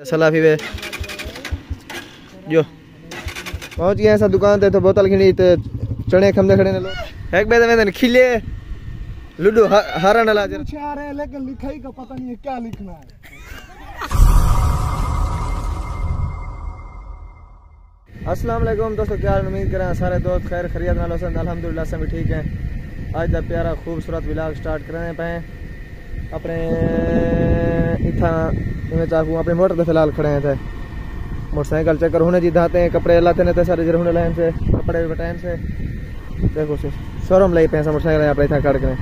सलाफी वे। जो। पहुँच गए सब दुकान ते तो बोतल खिनी ते चने खमदे खड़े ने लोग। एक बेदे में खिले। लूडो हारा नला जरा कुछ आ रहे हैं लेकिन लिखाई का पता नहीं है क्या लिखना है। अस्सलाम वालेकुम दोस्तों क्या हाल उम्मीद करें सारे दोस्त खैर खरीद नाल हसन अल्हम्दुलिल्लाह सब ठीक हैं। आज का प्यारा खूबसूरत विलाग स्टार्ट करने पे अपने इतना इवें चाकू अपनी मोटर से फ़िलहाल खड़े हैं थे मोटरसाइकिल चक्कर होने जी दाते हैं कपड़े लाते ने सारे ज़रूर होने लाइन से, कपड़े भी बटाइन से। देखो से, शोरूम लाई पैसा मोटरसाइकिल यहाँ पर इतना कड़क ने।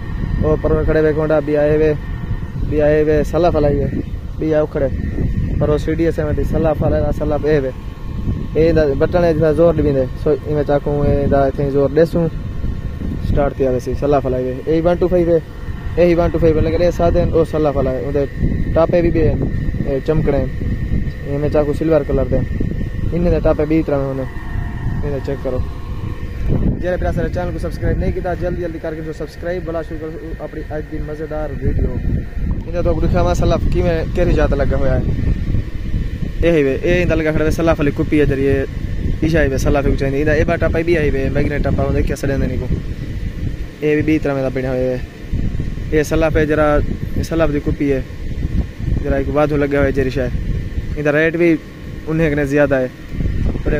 वो पर खड़े हुए कोंडा भी आए हुए भी आए हुए सलाह फलाइए भी आए खड़े पर वो सीढ़ी से मैं सलाह फैला सलाह पे हुए ये बटन है ज़ोर ॾींदे सो इन इमें इतना ज़ोर देसूँ। स्टार्ट किया वियासीं सलाह फलाइए यही ए वन टू फाइव है यही वन टू फाइव लगे सादे और सला फला है उधर टापे भी, भी चमकड़े ये में चाकू सिल्वर कलर थे इन्हें टापे भी तरह में उन्हें। चेक करो। जैसे मेरा सारे चैनल को सब्सक्राइब नहीं किया जल्दी जल्दी करके जो सब्सक्राइब बड़ा शुरू करो अपनी आज दिन मज़ेदार वीडियो इन्हें तो दुखा मैं सलाह कि मैं कैरी जाता लगा हुआ है। यही वे ये इंदा लगा खड़ा सलाह फली कुपी है ज़रिए ईशा ही वे सलाफ को चाहिए इंदा ए बाटा टापा भी आई वे मैगनेट टापा देखिए सड़े नहीं को। ये भी बी तरह में बने हुए ये सलाह पे जरा सलाह दी कुपी है। जरा एक वाधो लगे हुए जरी शायद। इधर रेट भी उन्हें कने ज़्यादा है। पर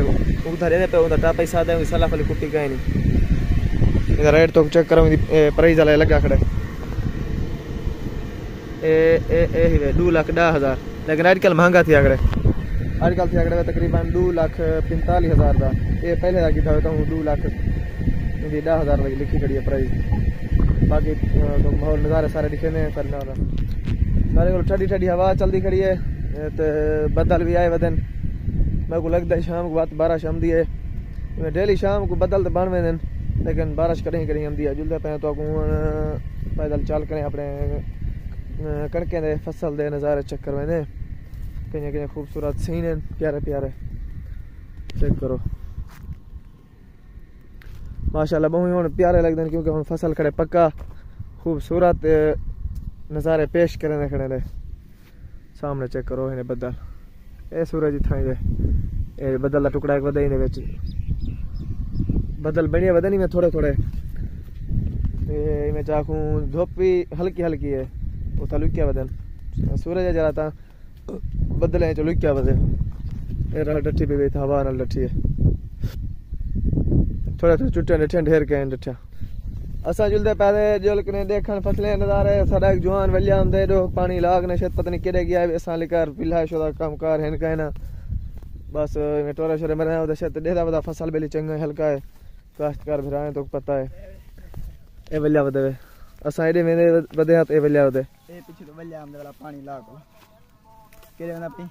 उधर इधर पे तो उधर टापा ही सादा है सलाह वाली कुपी कहीं नहीं। इधर रेट तो चेक करो प्राइज वाला लगा खड़े ए ए ए, ही दो लाख दह हज़ार। लेकिन अजकल महँगा थी आगड़े अजकल थी आगड़े तकरीबन दो लाख पैंतालीस हज़ार का ये पहले था कि था, दो लाख दह हज़ार लिखी खड़ी है प्राइज़। बाकी तो माहौल, नज़ारे सारे दिखे ने करने वाला। सारे को ठंडी ठंडी हवा चलती खड़ी है तो बदल भी आए वदन मेरे को लगता है शाम को बात बारिश आमदी है। डेली शाम को बदल तो बन दिन लेकिन बारिश करें करें आमदी है। जुलते पे तो पैदल चल करें अपने कणकें दे, फ़सल दे नज़ारे चक्कर में कहीं कहीं खूबसूरत सीन हैं, प्यारे प्यारे। चेक करो। माशाल्लाह बहुत हूँ प्यारे लगते हैं क्योंकि हम फ़सल खड़े पक्का, खूबसूरत नज़ारे पेश करें खड़े ने। सामने चेक करो इन्हें बदल। ये सूरज इतना ही बदल का टुकड़ा एक वधे इन बदल बनिया वधे नहीं मैं थोड़े थोड़े। मैं चाकू धुप भी हल्की हल्की है। उता लुकिया बदन सूरज जरा ता बदल है चलो क्या बदे ए रहा डठी पे बेथ हवा नाल डठी है। थोड़ा थोड़ा चुट्टे डठे ढेर के डठा असा जुलदे पहले जुल कने देखन फ़सलें नजारे सारा एक जवान वलिया हुंदे दो पानी लाग ने शायद पता नहीं केड़े गया असा लेकर पिल्हा शोदा काम कार हैं कहना बस मैं टोरा शोरे मरे उधर शायद डेरा बदा फ़सल बेली चंगा हल्का है। काश्तकार भिराए तो पता है। ए वलिया बदे असा एडे मेरे बदे हाथ ए वलिया बदे। ए पीछे तो बल्ले आमदे वाला पानी ला को केरे ना पई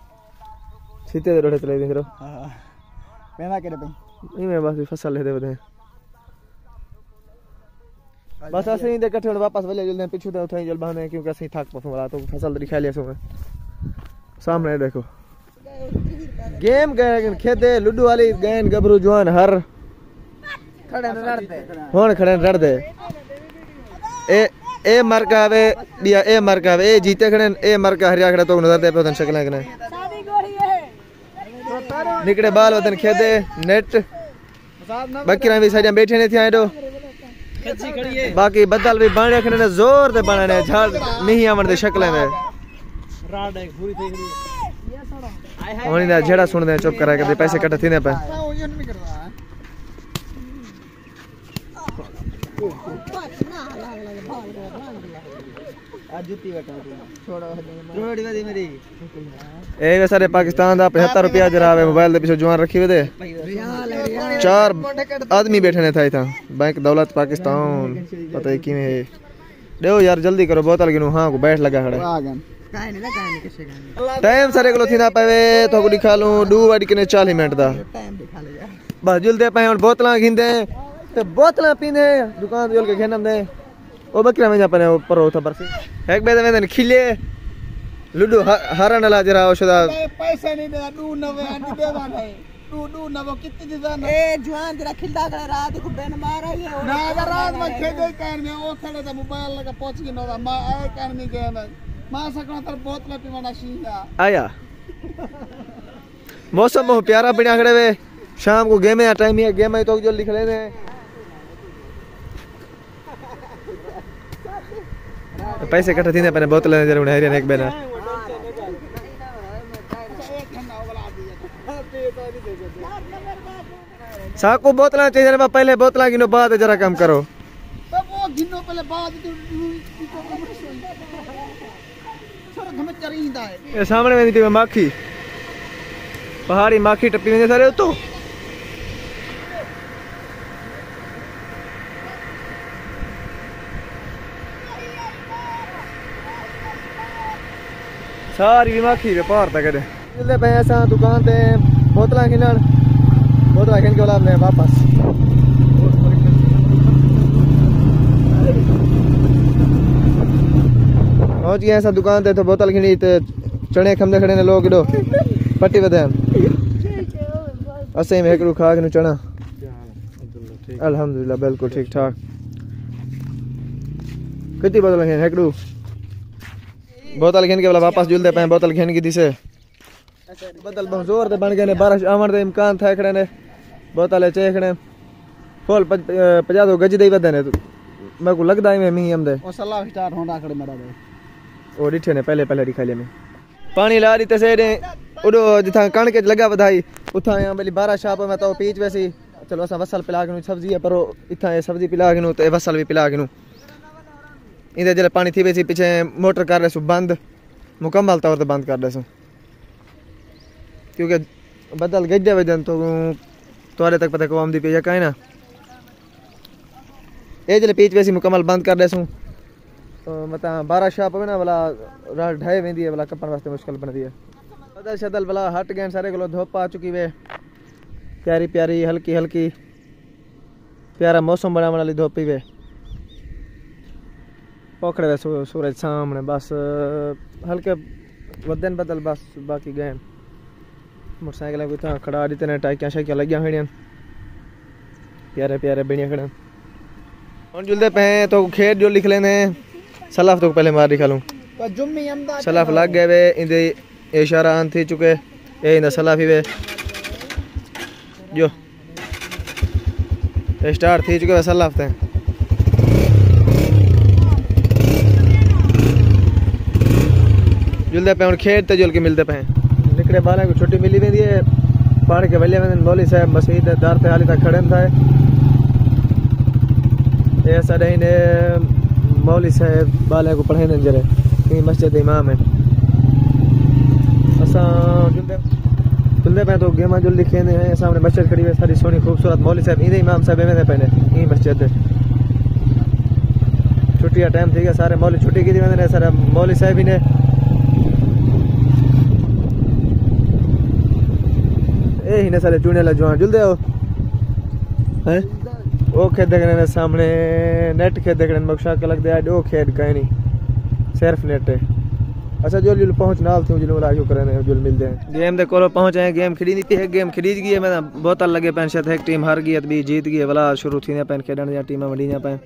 सीते रोड़े चले फिर। हाँ मेना केरे पई नहीं मैं बस फ़सल ले दे। बदे बस ऐसे ही दे कट्ठे वापस वले जल्दी पीछे तो उठाई जल बहाने क्योंकि ऐसे ही थक पसंद वाला तो फ़सल दिखा लिया सो सामने देखो। गेम गए खेदे लुडू वाली गैन गबरू जवान हर। खड़े न लड़ते हुन खड़े रड़दे ए ए मरका वे बिया ए मरका वे ए जीते खड़े ए मरका हरिया खड़े तो नज़र दे पे शक्लें कने निकड़े बाल वतन खेदे नेट बकरियाँ भी साइड बैठे ने थी आडो बाकी बदल भी बन रखने ने ज़ोर दे बनने झाड़ नहीं आवन दे शक्ल में राड एक पूरी शक्लें दे होनी ना जेड़ा सुन दे चुप करा के पैसे कट थी ने पे ए वे सारे पाकिस्तान दा 75 रुपया जरा मोबाइल दे पीछे जवान रखी वे दे। चार आदमी बैठे ने था बैंक दौलत पाकिस्तान। पता है है। देओ यार जल्दी करो बोतल गिनो हाँ को बैठ लगा खड़े टाइम सारे को थी ना पावे तो को दिखा लूँ दो वड के 40 मिनट दा। टाइम दिखा ले यार बस जुलदे पे हुन बोतलां घिंदे ते बोतलां पींदे दुकान जुल के खेनम दे। ओ बकरा में जापने ऊपर होता बरसी एक बेदे में खिले। लुडू हारा नला जरा औषधा। पैसे नहीं दे दू नवे आंटी देवा नहीं। दू दू नवो कितनी दिदा ना ए जवान जरा खिलदा करे रात को बेन मारा ये ना अगर रात में खेदे कान में ओ खड़े तो मोबाइल लगा पहुँच गई ना मा आए कान में गए ना। माँ सकना तर बोतल पीवाना शींगा आया। मौसम बहुत प्यारा बिना खड़े हुए शाम को गेम है टाइम है गेम है तो जो लिख लेते पैसे इकट्ठे थी पहले बोतल ज़रूर है एक साकू बोतल चाहिए पहले बोतल गिनो, बाद जरा कम करो। पहले बाद सामने माखी। पहाड़ी माखी टपी वेंदी सारे उतो सारी भी माखी वे पहाड़ तक दे जिल्ले पे असां दुकान ते बोतलां खिलण बोतलां खिल के बोला वापस पहुँच गए असां दुकान ते तो बोतल खिनी ते चने खमदे खड़े ने लोग एडो पट्टी वधे असें में हिकड़ो खा के चना अल्हम्दुलिल्लाह बिल्कुल ठीक ठाक कितनी बोतल हिकड़ो बोतल घेन के वापस जुल दे पाए बोतल घेन की दिसे अच्छा। बोतल बहुत ज़ोर दे बन गए बारिश आवन दे इम्कान था खड़े ने। बोतल चेखने फुल पजा दो गज दे बदे ने। मेरे को लगदा है मी हम दे। ओ सलाह स्टार होंडा खड़े मेरा दे। ओ डिठे ने पहले पहले दिखा ले में। पानी ला रही से ने। उडो जिथा कणक लगा वधाई उथा या बली बारिश आप में तो पीच वैसी। चलो असा वसल पिला के सब्ज़ी है पर इथा सब्ज़ी पिला के तो वसल भी पिला के इंदे जल्द पानी थी वे पीछे मोटर कर रहे बंद। मुकम्मल तौर पर बंद कर रहे क्योंकि बदल गजे वज़न तो तुरे तक पता कौम दी पे कहीं ना। ये जल्द पीच वैसी मुकम्मल बंद कर रहे तो मतलब बारा शाह पवे ना भला रात ढाई वेंदी है भला कपड़ वास्ते मुश्किल बनती है। बदल शदल भला हट गए सारे को धुप आ चुकी वे। प्यारी प्यारी, हल्की हल्की। प्यारा मौसम बना बना ली धोपी वे। पकड़े सूरज सामने, बस, हल्के वधन बदल बस बाकी गए मोटरसाइकिल को इतना खड़ा दी तेने टाइकिया शाइकिया लगिया खड़ियाँ प्यारे प्यारे बिड़िया खड़े हम जुलते पे तो खेत जो लिख लेने सलाफ तो पहले मार दिखा लूँ। सलाफ लग गए वे, इंदे इशारा आन थी चुके। ये इन सलाफ ही वे। जो। स्टार्ट थी चुके वे सलाफ थे जुलते पे खेत ते जुल के मिलते पे निकले बारह को छुट्टी मिली वेंदी है पढ़ के वल्ले वेंदे मौली साहब मस्जिद दर ते हाली तक खड़े था ये साडे ने मौली साहब बाले को पढ़ाने जरे ये मस्जिद इमाम है। असा जुलदे जुलदे पे तो गेमा जुल लिखे ने हैं, सामने मस्जिद खड़ी है, सारी सोनी खूबसूरत मौली साहब इधर इमाम साहब में पहने ये मस्जिद छुट्टियाँ टाइम थी सारे मौली छुट्टी की थी सारे मौली साहब ही ने ए ही ने सारे चूने ला जवान जुलदे हो हैं वो खेत देखने ने सामने नेट खेत देखने में शाक लग दिया दो खेत कहीं नहीं सिर्फ़ नेट है अच्छा जो जुल पहुँच नाल थे जुल लाजो करे ने जुल मिलते हैं गेम दे कोलो पहुँचे हैं गेम खरीदी थी एक गेम खरीद गई है मैं बोतल लगे पैन शायद एक टीम हार गई बी जीत गई है भला शुरू थी पैन खेडन या टीम वडी पे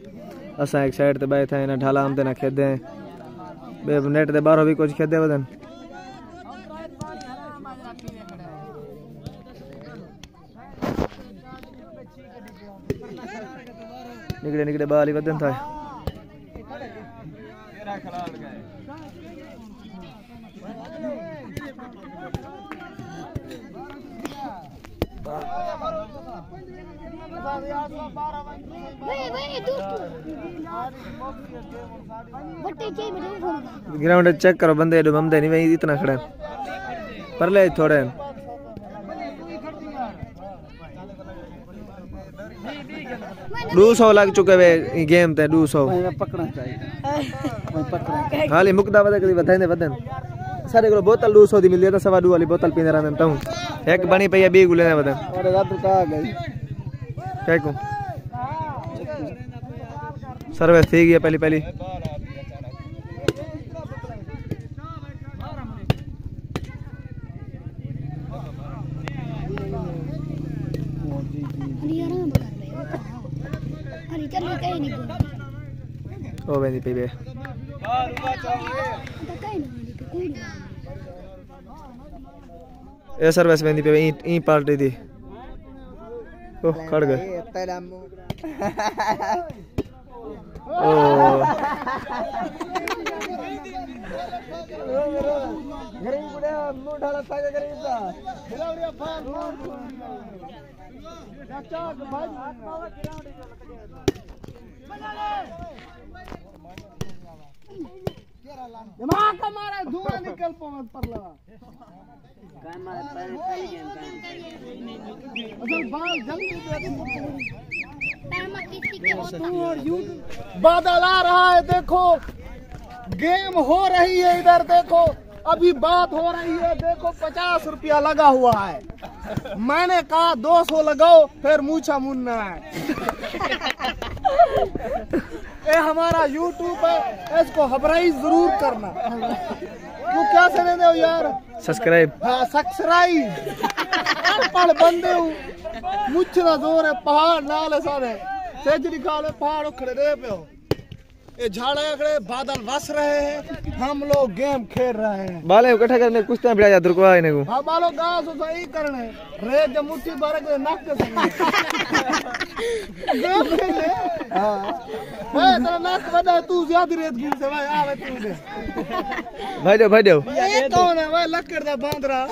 असा एक साइड ते बैठे हैं ना ढाला हम ते ना खेदे हैं नेट दे बाहरों भी कुछ खेदे वदन निकले बट्टे चाहिए बेटे फ़ोन ग्राउंड चेक करो, बंदे बंदे नहीं वही इतना खड़े पर ले थोड़े। दो सौ लग चुके वे गेम ते दो सौ मैं पकड़ना चाहिए मैं पकड़ना हाली मुकदा वधे कदी वधाइंदे वधन सारे को बोतल दो सौ दी मिली है तो सवा दो वाली बोतल पीने रहंदे ताऊं एक बनी पई है बी गुले ने वधन और रात का आ गई क्या को सर्विस थी गई पहली पहली हरी आराम कर रहे चल कहीं नहीं ओ वेंदी पई बे। तो कहीं नहीं ए सर्विस वेंदी पे ई ई पार्टी दी। धुआँ निकल होता बादल आ रहा है, देखो। गेम हो रही है इधर, देखो। अभी बात हो रही है, देखो, पचास रुपया लगा हुआ है। मैंने कहा दो सौ लगाओ फिर मूछा मुन्ना है. ये हमारा यूट्यूब है इसको हबराई ज़रूर करना। तू क्या समझ हो यार? सब्सक्राइब हाँ सब्सक्राइब पढ़ बंदे हूँ। ना ज़ोर है पहाड़ नाल है सारे सेजरी खाले पहाड़ उखड़े रहे पे हो। ये झाड़े बादल वस रहे हैं। हम लोग गेम खेल रहे हैं। बाले इकट्ठा करने कुछ टाइम बिड़ा जा दुरकवा इने को। हाँ बालो गाँव से सही करने रे जब मुट्ठी बारक दे नक के गेम खेले हाँ। ए तेरा नक बड़ा है, तू ज़्यादा रेत गिर से भाई आवे तू दे। भाई दो भाई दो। ये कौन है भाई लकड़ दा बाँध रहा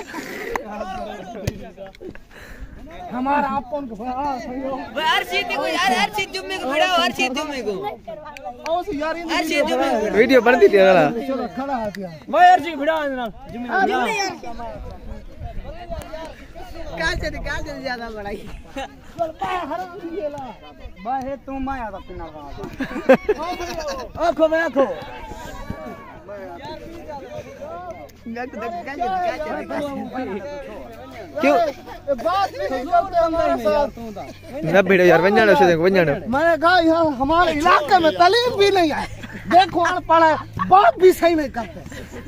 हमारा अपन को हाँ हर चीज़ को यार हर चीज़ जुम्मे को भिड़ाओ हर चीज़ जुम्मे को। आओ से यार हर चीज़ जुम्मे को वीडियो बनती थी जरा चलो खड़ा हाथ यार मैं हर चीज़ भिड़ाओ जनाब जुम्मे काल से काल से ज़्यादा बड़ाई हराम गेला भाई हे तुम माया दा पिना आँखों में आँखों क्यों ए, बात नहीं करते हमारे साथ ना भिड़ो यार बन जाना उसे बन जाना। मैंने कहा यहाँ हमारे इलाके में तलीम भी नहीं है। देखो अनपढ़ है बात भी सही नहीं करते।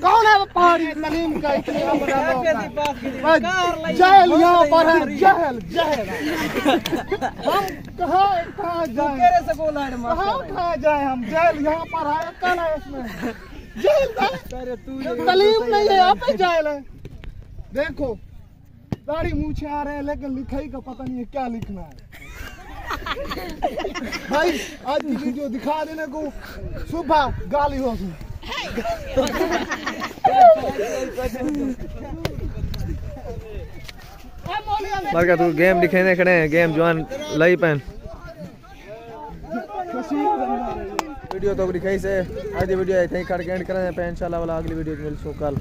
कौन है पहाड़ी तलीम का इतना बड़ा लोग है? जहल यहाँ पर है जहल जहल। हम कहाँ कहाँ जाए? कहाँ कहाँ जाए हम? जहल यहाँ पर है कल है इसमें। जहल तलीम नहीं है यहाँ पे जहल है। देखो दाढ़ी मूछे आ रहे हैं लेकिन लिखाई का पता नहीं है क्या लिखना है। भाई आज की वीडियो दिखा देने को सुबह गाली हो गई। मार का तू गेम दिखाने खड़े हैं गेम जवान लई पैन। वीडियो तो दिखाई से आज वीडियो आई थी खड़ के एंड करें पे इंशाल्लाह वाला अगली वीडियो मिल सो कल।